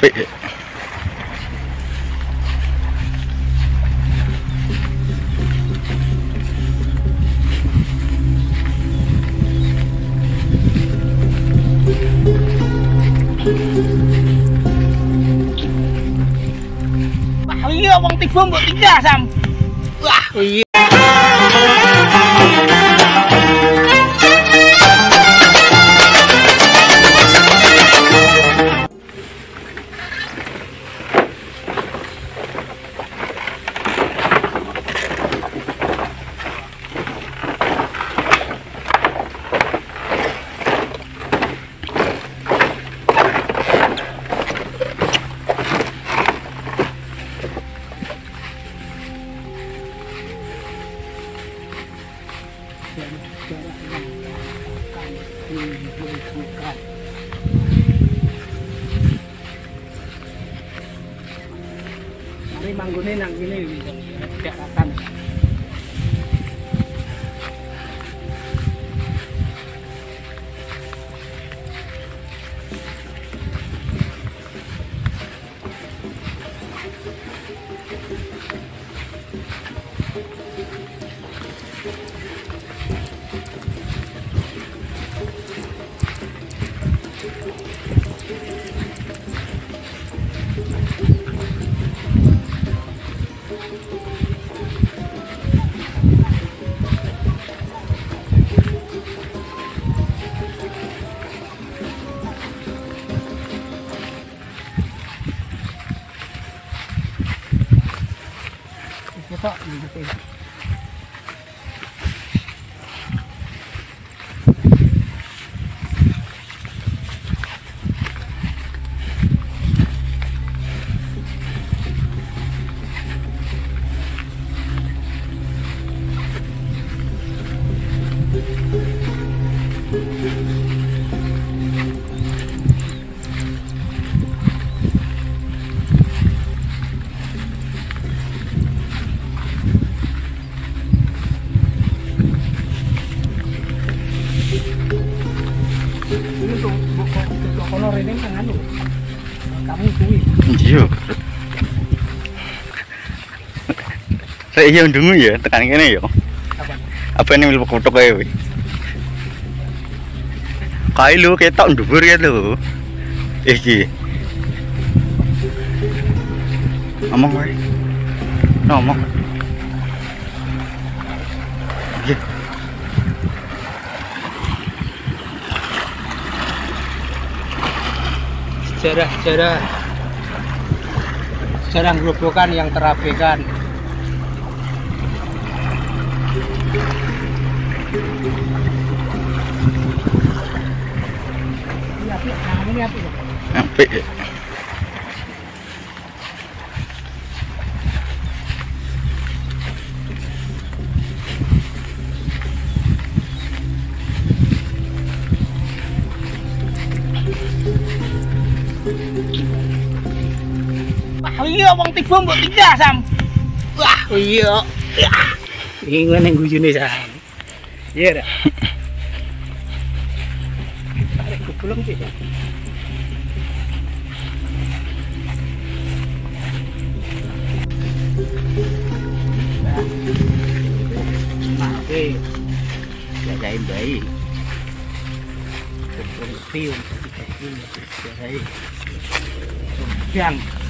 Wah, iya wong tiba mbok tiga sam. Wah, iya. Nang Ini ini kuwi. Iya. Saya iya ndungu ya, tekan kene ya. Apa? Ini milih foto kayak wih? Kai lu ketok ya lu. Iki. Ngomong wae. Ngomong. Sejarah-sejarah sejarah gerobokan yang terabaikan. Ini api, nah ini api. Apik. Iya wong tiba mbok tiga sam. Wah, iya. Ya. Iki ngene guyune sam. Iya dah. Pulang sih. Oke. Jagain baik. Tium, jagain. Yang kayo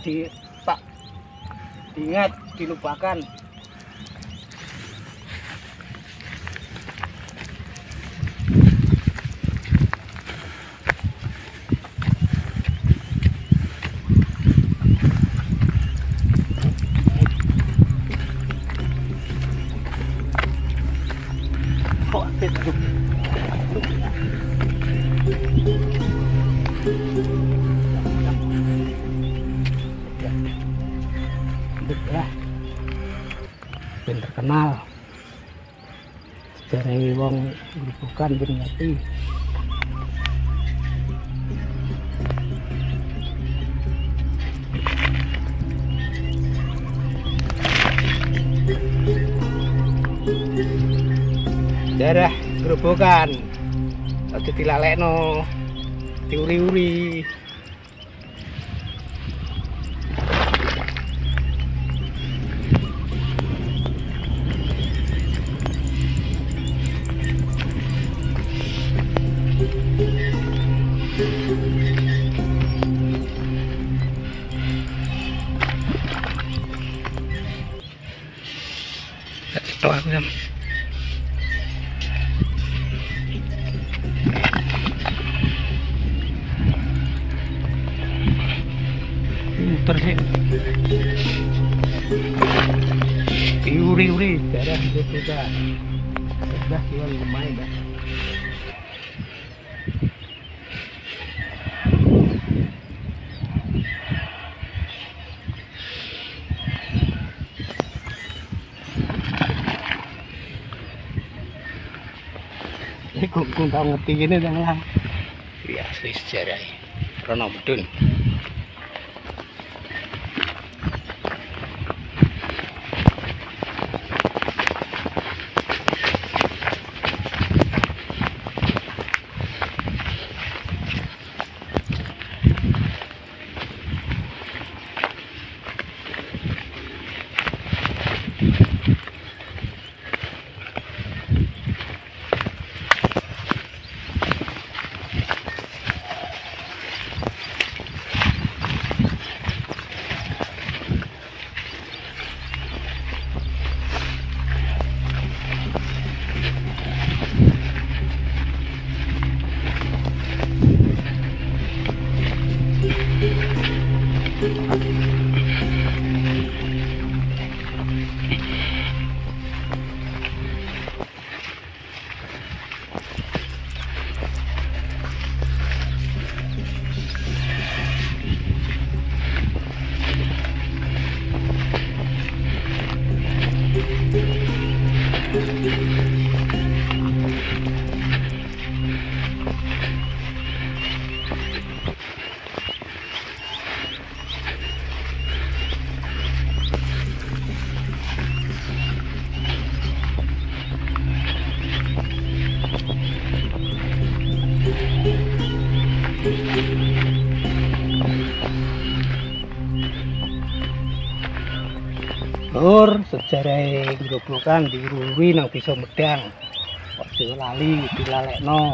di tak diingat dilupakan sejarah wong bukan ben ngerti. Daerah gerobokan. Aja dilalekno diuri-uri Muter sih. Diuri-uri daerah itu juga. Sudah jual lumayan dah. Ini kok kok tau ngerti gini dah lah. Iya asli sejarah. Rono medun. Lur, sejarah gerobokan diruri nang bisa medang. Ojo lali dilalekno.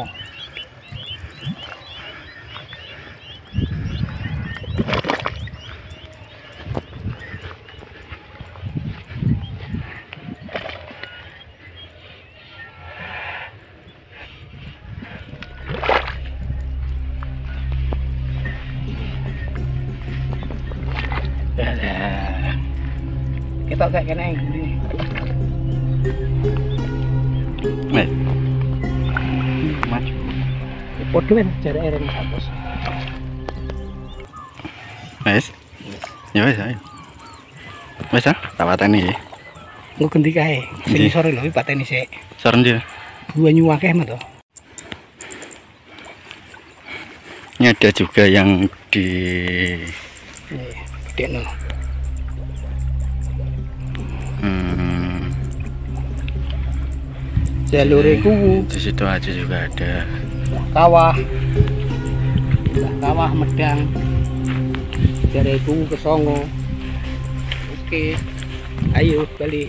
Kita kayak kene ini. Wes. Maju. Podo kan jarak eren satu. Wes. Ya wes ayo. Wes ah, tak pateni ya. Engko ganti kae. Sing sore lho iki pateni sik. Soren dia. Banyu akeh mah to. Ini ada juga yang di Nih, gedekno. Jalur iku di situ aja juga ada. kawah. Kawah medang. Jarak iku ke Songo. Oke. Ayo balik.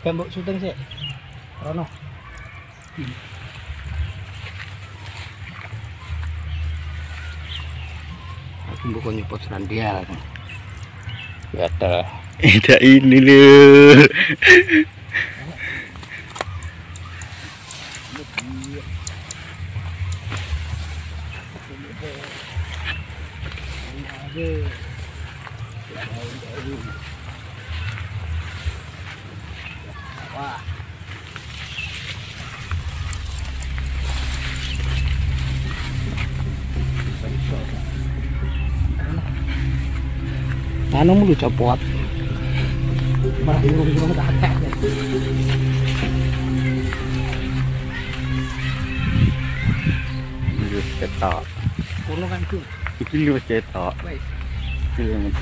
Tembok syuting sih. Rono. Aku bukannya pos randial. Gatel. Tidak ini loh. Wah. Ano mo copot? Malah hirong-hirong kakak. Lu cetok. Kuno kan tuh. Iki lu cetok. Baik. Iki lu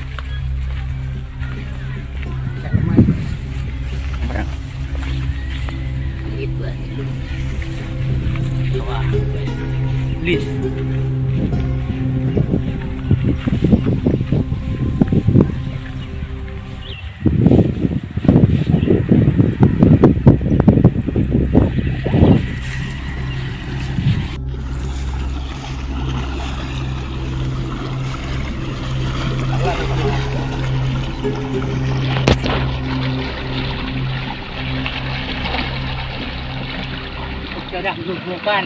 Sudah bukan.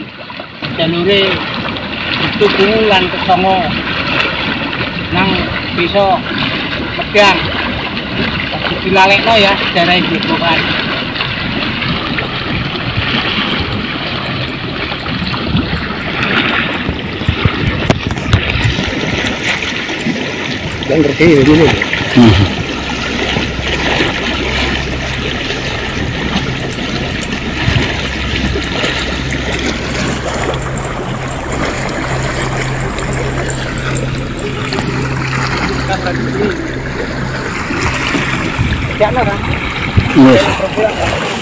Jalure itu bulan ke songo. Nang bisa pedang dilalekno ya daerah bukan. Dan ngerti dulu bulan ini. Jangan lah. Yes.